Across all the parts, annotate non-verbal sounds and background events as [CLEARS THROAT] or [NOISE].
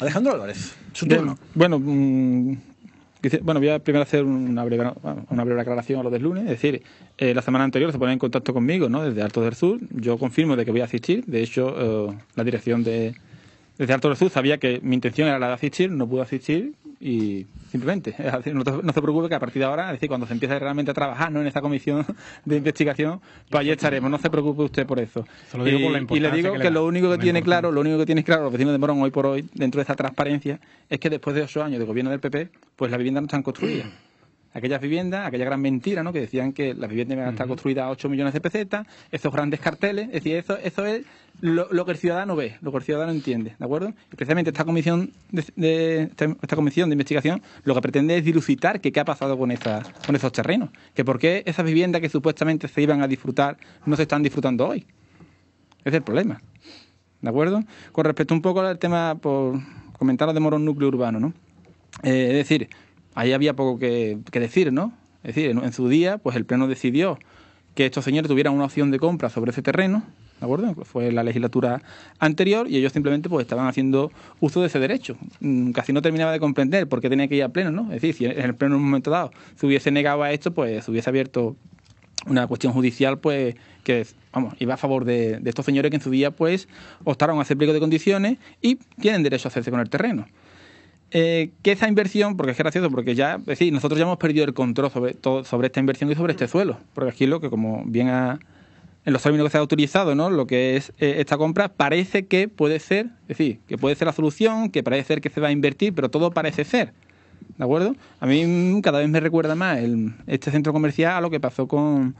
Alejandro Álvarez, su turno. bueno, mm, dice- bueno, voy a primero hacer una breve, una breve aclaración a lo del lunes. Es decir, eh, la semana anterior se ponen en contacto conmigo, ¿no? Desde Alto del Sur. Yo confirmo de que voy a asistir. De hecho, eh, la dirección de desde Alto del Sur sabía que mi intención era la de asistir, no pude asistir y simplemente, decir, no, te- no se preocupe que a partir de ahora, es decir, cuando se empiece realmente a trabajar ¿no? en esta comisión de investigación, pues allí estaremos, no se preocupe usted por eso. Se lo digo y, por la y le digo que lo único que la tiene claro, lo único que tiene claro los vecinos de Morón hoy por hoy, dentro de esta transparencia, es que después de ocho años de gobierno del PP, pues las viviendas no están construidas. Aquellas viviendas, aquella gran mentira, ¿no? Que decían que las viviendas iban a estar construidas a 8 millones de pesetas, esos grandes carteles, es decir, eso, eso es lo, lo que el ciudadano ve, lo que el ciudadano entiende, ¿de acuerdo? Y precisamente esta comisión de, de- esta, esta comisión de investigación lo que pretende es dilucidar que qué ha pasado con esa, con esos terrenos, que por qué esas viviendas que supuestamente se iban a disfrutar no se están disfrutando hoy. Ese es el problema. ¿De acuerdo? Con respecto un poco al tema, por comentar lo de Morón núcleo urbano, ¿no? Eh, es decir, ahí había poco que, decir, ¿no? Es decir, en, su día, pues el Pleno decidió que estos señores tuvieran una opción de compra sobre ese terreno, ¿de acuerdo? Fue la legislatura anterior y ellos simplemente pues estaban haciendo uso de ese derecho. Mm, Casi no terminaba de comprender por qué tenía que ir a Pleno, ¿no? Es decir, si en el Pleno en un momento dado se hubiese negado a esto, pues se hubiese abierto una cuestión judicial pues que vamos iba a favor de, de estos señores que en su día pues optaron a hacer pliego de condiciones y tienen derecho a hacerse con el terreno eh, que esa inversión, porque es gracioso, porque ya, es decir, nosotros ya hemos perdido el control sobre todo, sobre esta inversión y sobre este suelo, porque aquí lo que como bien ha, en los términos que se ha utilizado, ¿no? Lo que es eh, esta compra parece que puede ser, es decir, que puede ser la solución, que parece ser que se va a invertir, pero todo parece ser. ¿De acuerdo? A mí cada vez me recuerda más el- este centro comercial a lo que pasó con,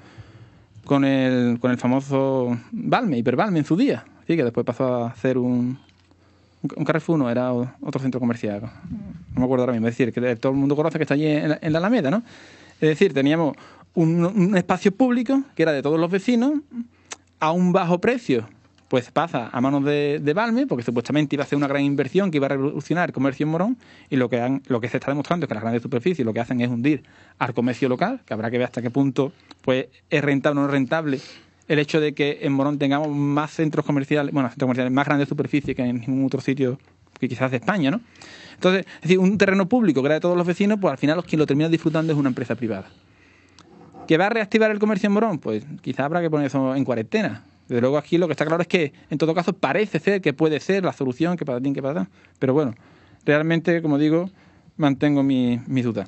con, el, con el famoso Balme, Hiperbalme en su día. ¿sí? Que después pasó a hacer un, un- Carrefour, no, era otro centro comercial. No me acuerdo ahora mismo. Es decir, que todo el mundo conoce que está allí en la, Alameda, ¿no? Es decir, teníamos un, espacio público que era de todos los vecinos a un bajo precio. Pues pasa a manos de, de Balme, porque supuestamente iba a ser una gran inversión que iba a revolucionar el comercio en Morón, y lo que, lo que se está demostrando es que las grandes superficies lo que hacen es hundir al comercio local, que habrá que ver hasta qué punto pues, es rentable o no es rentable el hecho de que en Morón tengamos más centros comerciales, bueno, centros comerciales más grandes superficies que en ningún otro sitio que quizás de España, ¿no? Entonces, es decir, un terreno público que era de todos los vecinos, pues al final los quien lo termina disfrutando es una empresa privada. ¿Que va a reactivar el comercio en Morón? Pues quizás habrá que poner eso en cuarentena. Desde luego aquí lo que está claro es que, en todo caso, parece ser que puede ser la solución, que para ti, que para tal. Pero bueno, realmente, como digo, mantengo mi, mi duda.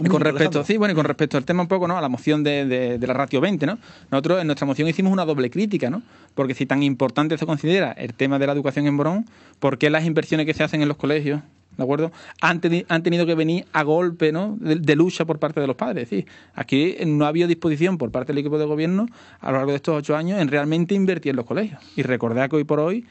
Y con respecto, sí, bueno, y con respecto al tema un poco, ¿no? A la moción de, de- de la ratio 20, ¿no? Nosotros en nuestra moción hicimos una doble crítica, ¿no? Porque si tan importante se considera el tema de la educación en Morón, ¿por qué las inversiones que se hacen en los colegios, ¿de acuerdo? Han, teni- han tenido que venir a golpe, ¿no? De, de lucha por parte de los padres. Es decir, aquí no ha habido disposición por parte del equipo de gobierno a lo largo de estos ocho años en realmente invertir en los colegios. Y recordad que hoy por hoy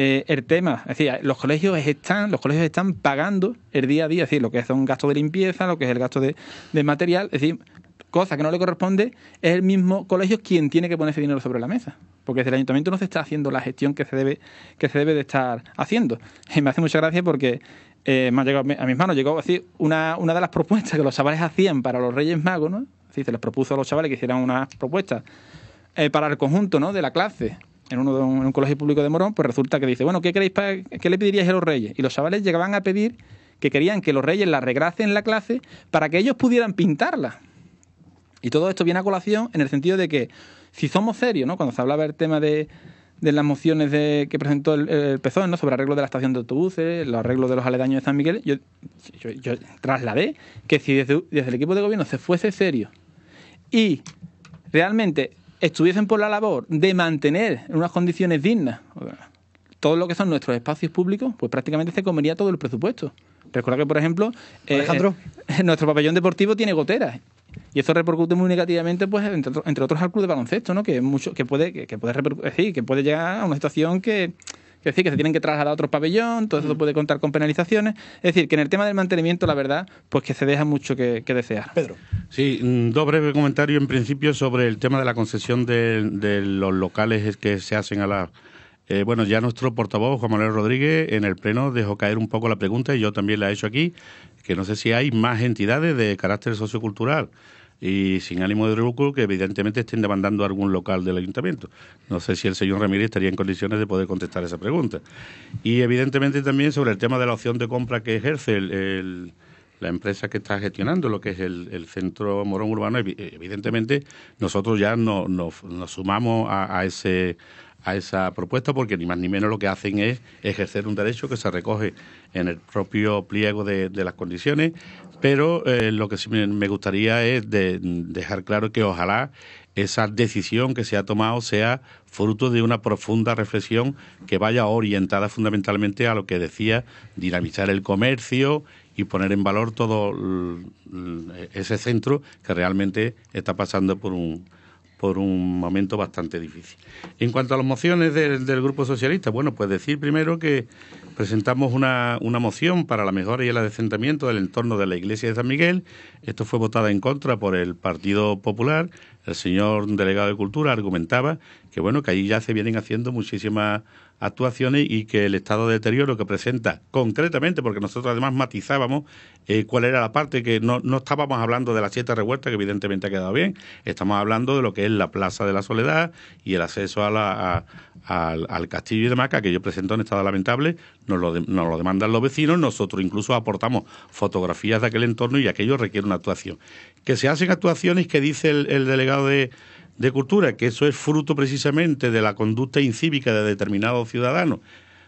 eh, el tema, es decir, los colegios están, los colegios están pagando el día a día, es decir, lo que son gastos de limpieza, lo que es el gasto de, material, es decir, cosa que no le corresponde, es el mismo colegio quien tiene que poner ese dinero sobre la mesa. Porque desde el ayuntamiento no se está haciendo la gestión que se debe, que se debe de estar haciendo. Y me hace mucha gracia porque eh, me ha llegado a mis manos, llegó así una, una de las propuestas que los chavales hacían para los Reyes Magos, ¿no? Se les propuso a los chavales que hicieran unas propuestas eh, para el conjunto ¿no? de la clase en, uno de un, colegio público de Morón, pues resulta que dice, bueno, ¿qué queréis para, qué le pediríais a los reyes? Y los chavales llegaban a pedir que querían que los reyes la arreglasen en la clase para que ellos pudieran pintarla. Y todo esto viene a colación en el sentido de que si somos serios, ¿no? Cuando se hablaba del tema de, de las mociones que presentó el, el PSOE, ¿no? Sobre arreglo de la estación de autobuses, los arreglos de los aledaños de San Miguel, yo trasladé que si desde, desde el equipo de gobierno se fuese serio y realmente estuviesen por la labor de mantener en unas condiciones dignas todo lo que son nuestros espacios públicos, pues prácticamente se comería todo el presupuesto. Recuerda que, por ejemplo, eh, Alejandro. eh, [LAUGHS] nuestro pabellón deportivo tiene goteras. Y eso repercute muy negativamente, pues, entre, otro- entre otros al club de baloncesto, ¿no? Que mucho, que puede, que, que puede decir, que puede llegar a una situación que, es decir, que se tienen que trasladar a otro pabellón, todo eso puede contar con penalizaciones. Es decir, que en el tema del mantenimiento, la verdad, pues que se deja mucho que, que desear. Pedro. Sí, mm, dos breves comentarios en principio sobre el tema de la concesión de, de los locales que se hacen a la... Eh, bueno, ya nuestro portavoz, Juan Manuel Rodríguez, en el Pleno dejó caer un poco la pregunta y yo también la he hecho aquí, que no sé si hay más entidades de carácter sociocultural y sin ánimo de lucro que evidentemente estén demandando algún local del ayuntamiento. No sé si el señor Ramírez estaría en condiciones de poder contestar esa pregunta. Y evidentemente también sobre el tema de la opción de compra que ejerce la empresa que está gestionando lo que es el, centro Morón Urbano, evidentemente nosotros ya nos sumamos a, ese a esa propuesta porque ni más ni menos lo que hacen es ejercer un derecho que se recoge en el propio pliego de, las condiciones, pero eh, lo que sí me gustaría es dejar claro que ojalá esa decisión que se ha tomado sea fruto de una profunda reflexión que vaya orientada fundamentalmente a lo que decía dinamizar el comercio y poner en valor todo ese centro que realmente está pasando por un por un momento bastante difícil. En cuanto a las mociones del, Grupo Socialista, bueno, pues decir primero que presentamos una, una, moción para la mejora y el adecentamiento del entorno de la iglesia de San Miguel. Esto fue votada en contra por el Partido Popular. El señor delegado de Cultura argumentaba que, bueno, que allí ya se vienen haciendo muchísimas actuaciones y que el estado de deterioro que presenta concretamente, porque nosotros además matizábamos eh, cuál era la parte que no, no estábamos hablando de la siete revuelta, que evidentemente ha quedado bien, estamos hablando de lo que es la Plaza de la Soledad y el acceso a la, al, castillo de Maca, que yo presento en estado lamentable, nos lo, nos lo demandan los vecinos, nosotros incluso aportamos fotografías de aquel entorno y aquello requiere una actuación. Que se hacen actuaciones que dice el delegado de de cultura, que eso es fruto precisamente de la conducta incívica de determinados ciudadanos.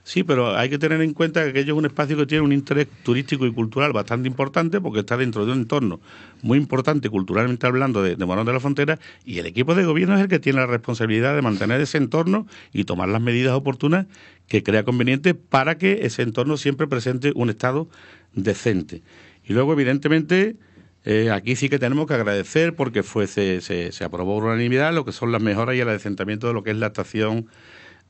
Sí, pero hay que tener en cuenta que aquello es un espacio que tiene un interés turístico y cultural bastante importante porque está dentro de un entorno muy importante culturalmente hablando de, Morón de la Frontera y el equipo de gobierno es el que tiene la responsabilidad de mantener ese entorno y tomar las medidas oportunas que crea conveniente para que ese entorno siempre presente un estado decente. Y luego, evidentemente, eh, aquí sí que tenemos que agradecer porque fue, se, se, aprobó por unanimidad lo que son las mejoras y el adecentamiento de lo que es la estación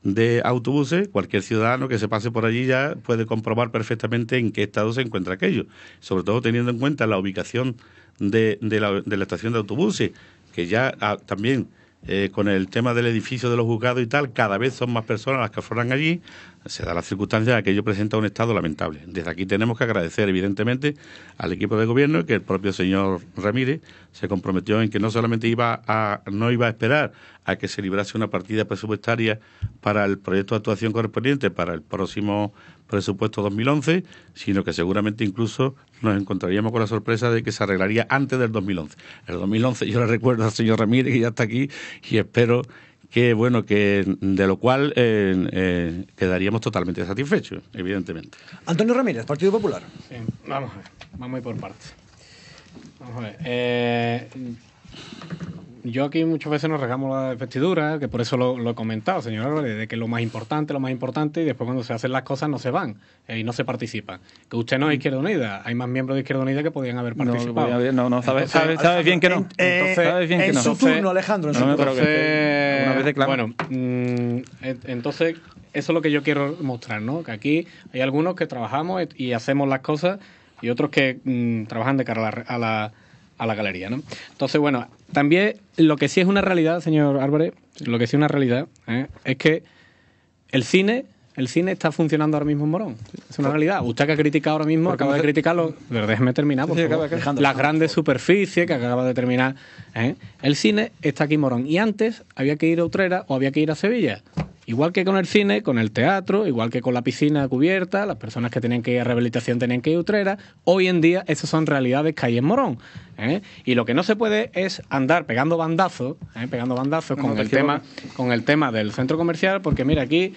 de autobuses. Cualquier ciudadano que se pase por allí ya puede comprobar perfectamente en qué estado se encuentra aquello, sobre todo teniendo en cuenta la ubicación de, de, la, de la, estación de autobuses, que ya ah, también eh, con el tema del edificio de los juzgados y tal, cada vez son más personas las que afloran allí, se da la circunstancia de que ello presenta un estado lamentable. Desde aquí tenemos que agradecer, evidentemente, al equipo de gobierno que el propio señor Ramírez se comprometió en que no solamente iba a, no iba a esperar a que se librase una partida presupuestaria para el proyecto de actuación correspondiente para el próximo presupuesto 2011, sino que seguramente incluso nos encontraríamos con la sorpresa de que se arreglaría antes del 2011. El 2011 yo le recuerdo al señor Ramírez que ya está aquí y espero que bueno que de lo cual eh, eh, quedaríamos totalmente satisfechos, evidentemente. Antonio Ramírez, Partido Popular. vamos a ver, vamos a ir por partes. Vamos a ver. Eh, yo aquí muchas veces nos regamos la vestidura, que por eso lo, he comentado, señor Álvarez, de que lo más importante, lo más importante, y después cuando se hacen las cosas no se van eh, y no se participan. Que usted no es Izquierda Unida, hay más miembros de Izquierda Unida que podían haber participado. No, no, no, sabes sabe, bien que no. Entonces, bien que no. su turno, Alejandro. En su entonces, bueno, mm, entonces eso es lo que yo quiero mostrar, ¿no? Que aquí hay algunos que trabajamos y hacemos las cosas y otros que mm, trabajan de cara a la a la galería, ¿no? Entonces, bueno, también lo que sí es una realidad, señor Álvarez, lo que sí es una realidad ¿eh? es que el cine el cine está funcionando ahora mismo en Morón. Es una realidad. Usted que ha criticado ahora mismo, acaba de criticarlo, pero déjeme terminar, por favor. Las grandes superficies que acaba de terminar. ¿eh? El cine está aquí en Morón. Y antes había que ir a Utrera o había que ir a Sevilla. Igual que con el cine, con el teatro, igual que con la piscina cubierta, las personas que tenían que ir a rehabilitación tenían que ir a Utrera. Hoy en día esas son realidades que hay en Morón. ¿eh? Y lo que no se puede es andar pegando bandazos, ¿eh? pegando bandazos con el tema, con el tema del centro comercial, porque mira aquí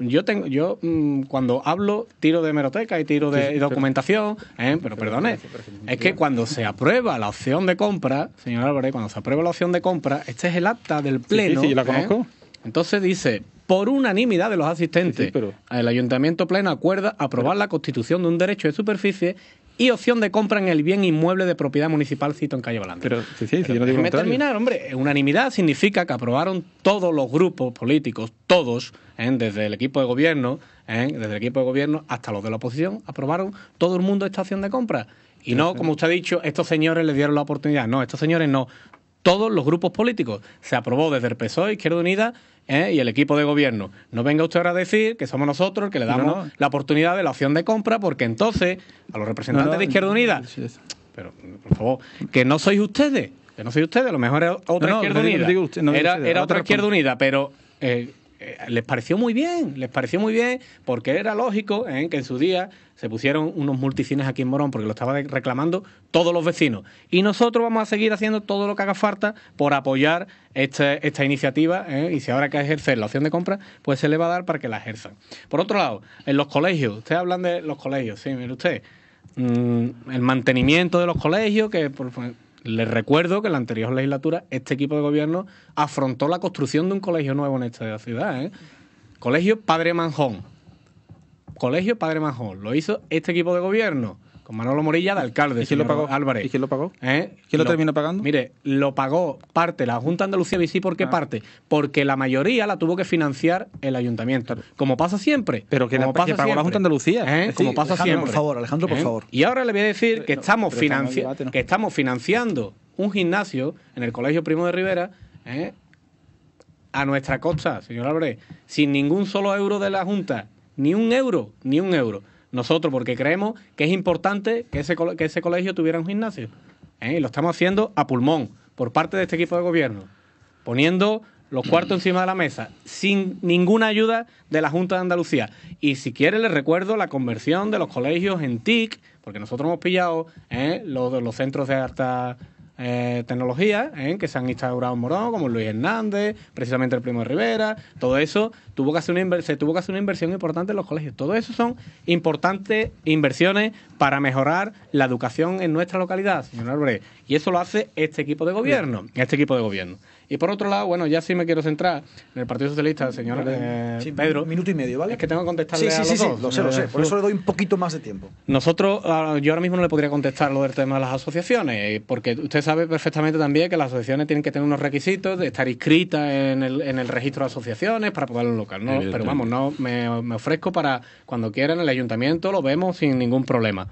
yo tengo yo mm, cuando hablo tiro de hemeroteca y tiro de documentación ¿eh? pero perdone es que cuando se aprueba la opción de compra señor Álvarez cuando se aprueba la opción de compra este es el acta del pleno sí, sí, la conozco entonces dice por unanimidad de los asistentes, el ayuntamiento pleno acuerda aprobar la constitución de un derecho de superficie y opción de compra en el bien inmueble de propiedad municipal, cito en calle Balanda. Pero, sí, sí, Pero déjeme terminar, hombre. Unanimidad significa que aprobaron todos los grupos políticos, todos, ¿eh? desde el equipo de gobierno, ¿eh? desde el equipo de gobierno hasta los de la oposición, aprobaron todo el mundo esta opción de compra. Y no, como usted ha dicho, estos señores le dieron la oportunidad. No, estos señores no. Todos los grupos políticos. Se aprobó desde el PSOE, Izquierda Unida ¿eh? y el equipo de gobierno. No venga usted ahora a decir que somos nosotros que le damos la oportunidad de la opción de compra, porque entonces a los representantes de Izquierda Unida, pero por favor, que no sois ustedes yo no soy usted, a lo mejor era otra izquierda unida. era, era otra izquierda unida, pero eh, eh, les pareció muy bien, les pareció muy bien, porque era lógico ¿eh? que en su día se pusieron unos multicines aquí en Morón, porque lo estaban reclamando todos los vecinos. Y nosotros vamos a seguir haciendo todo lo que haga falta por apoyar este, esta iniciativa, ¿eh? y si ahora que ejercer la opción de compra, pues se le va a dar para que la ejerzan. Por otro lado, en los colegios, ustedes hablan de los colegios, sí, mire usted, mm, el mantenimiento de los colegios, que por, les recuerdo que en la anterior legislatura este equipo de gobierno afrontó la construcción de un colegio nuevo en esta ciudad. ¿eh? Colegio Padre Manjón. Colegio Padre Manjón. Lo hizo este equipo de gobierno con Manolo Morilla de alcalde. ¿Y quién lo pagó? Álvarez. ¿Y quién lo pagó? ¿Eh? ¿Quién lo, terminó pagando? Mire, lo pagó parte la Junta Andalucía. ¿Y por qué ah. parte? Porque la mayoría la tuvo que financiar el ayuntamiento. Como pasa siempre. Pero que, la, pagó la Junta Andalucía. ¿Eh? Como pasa siempre. por favor, Alejandro, por ¿Eh? favor. Y ahora le voy a decir que, estamos, que estamos financiando un gimnasio en el Colegio Primo de Rivera a nuestra costa, señor Álvarez, sin ningún solo euro de la Junta. Ni un euro, ni un euro nosotros, porque creemos que es importante que ese, que ese colegio tuviera un gimnasio. ¿eh? Y lo estamos haciendo a pulmón, por parte de este equipo de gobierno, poniendo los cuartos [CLEARS THROAT] encima de la mesa, sin ninguna ayuda de la Junta de Andalucía. Y si quiere, les recuerdo la conversión de los colegios en TIC, porque nosotros hemos pillado ¿eh? los, los centros de alta eh, tecnologías ¿eh? que se han instaurado en Morón, como Luis Hernández, precisamente el primo de Rivera, todo eso tuvo que hacer una se tuvo que hacer una inversión importante en los colegios. Todo eso son importantes inversiones para mejorar la educación en nuestra localidad, señor Álvarez. Y eso lo hace este equipo de gobierno, este equipo de gobierno. Y por otro lado, bueno, ya sí me quiero centrar en el Partido Socialista, señor eh, Pedro. Un minuto y medio, ¿vale? Es que tengo que contestarle sí, sí, a los sí, dos. lo sé, lo sé. Por eso le doy un poquito más de tiempo. Nosotros, ah, yo ahora mismo no le podría contestar lo del tema de las asociaciones, eh, porque usted sabe perfectamente también que las asociaciones tienen que tener unos requisitos de estar inscritas en el, en el registro de asociaciones para poder un local. ¿no? Pero vamos, no me, me ofrezco para cuando quieran el ayuntamiento lo vemos sin ningún problema.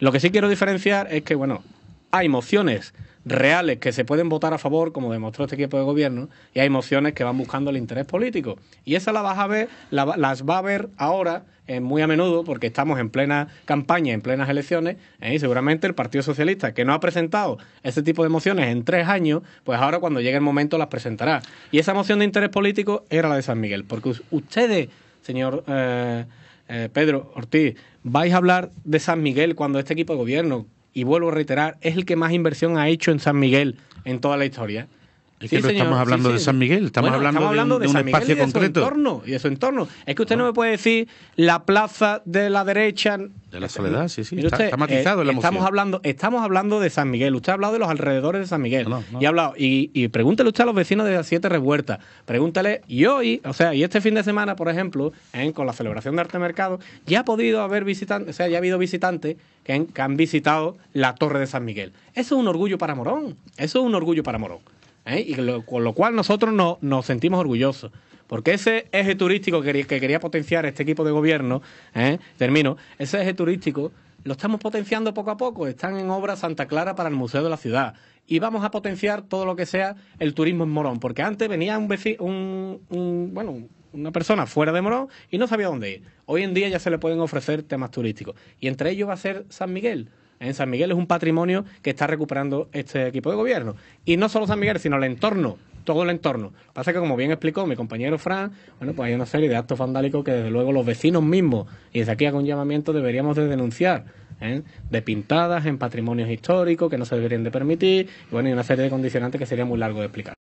Lo que sí quiero diferenciar es que, bueno, hay mociones reales que se pueden votar a favor, como demostró este equipo de gobierno, y hay mociones que van buscando el interés político. Y esas las vas a ver, las va a ver ahora eh, muy a menudo, porque estamos en plena campaña, en plenas elecciones, eh, y seguramente el Partido Socialista, que no ha presentado ese tipo de mociones en tres años, pues ahora cuando llegue el momento las presentará. Y esa moción de interés político era la de San Miguel, porque ustedes, señor eh, Pedro Ortiz, vais a hablar de San Miguel cuando este equipo de gobierno y vuelvo a reiterar, es el que más inversión ha hecho en San Miguel en toda la historia. Es que estamos hablando de San Miguel, estamos hablando, de, un, espacio y de concreto. Su entorno, y de su entorno. Es que usted no. me puede decir la plaza de la derecha. De la soledad, sí, sí. está, matizado en la estamos hablando, estamos hablando de San Miguel. Usted ha hablado de los alrededores de San Miguel. y ha hablado. Y, pregúntele usted a los vecinos de las Siete Revueltas. Pregúntele. Y hoy, o sea, y este fin de semana, por ejemplo, con la celebración de Arte Mercado, ya ha podido haber visitantes, o sea, ya ha habido visitantes que han visitado la Torre de San Miguel. Eso es un orgullo para Morón. Eso es un orgullo para Morón. ¿Eh? y con lo cual nosotros nos sentimos orgullosos. Porque ese eje turístico que, quería potenciar este equipo de gobierno, ¿eh? termino, ese eje turístico lo estamos potenciando poco a poco. Están en obra Santa Clara para el Museo de la Ciudad. Y vamos a potenciar todo lo que sea el turismo en Morón. Porque antes venía un, un bueno, una persona fuera de Morón y no sabía dónde ir. Hoy en día ya se le pueden ofrecer temas turísticos. Y entre ellos va a ser San Miguel en San Miguel es un patrimonio que está recuperando este equipo de gobierno. Y no solo San Miguel, sino el entorno, todo el entorno. Pasa que, como bien explicó mi compañero Fran, bueno, pues hay una serie de actos vandálicos que desde luego los vecinos mismos, y desde aquí hago un llamamiento, deberíamos de denunciar. ¿eh? de pintadas en patrimonios históricos que no se deberían de permitir, y bueno, y una serie de condicionantes que sería muy largo de explicar.